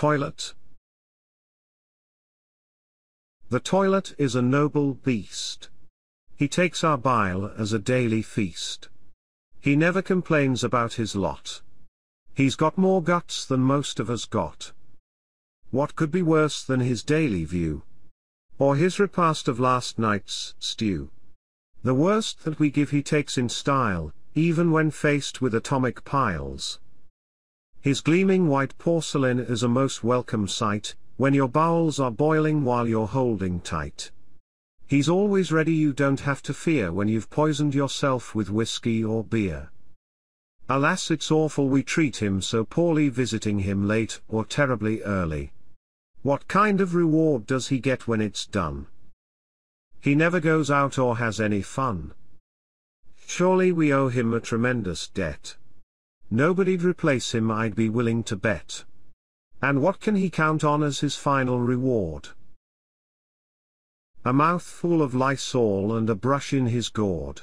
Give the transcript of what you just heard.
toilet. The toilet is a noble beast. He takes our bile as a daily feast. He never complains about his lot. He's got more guts than most of us got. What could be worse than his daily view? Or his repast of last night's stew? The worst that we give he takes in style, even when faced with atomic piles. His gleaming white porcelain is a most welcome sight, when your bowels are boiling while you're holding tight. He's always ready you don't have to fear when you've poisoned yourself with whiskey or beer. Alas it's awful we treat him so poorly visiting him late or terribly early. What kind of reward does he get when it's done? He never goes out or has any fun. Surely we owe him a tremendous debt. Nobody'd replace him I'd be willing to bet. And what can he count on as his final reward? A mouthful of Lysol and a brush in his gourd.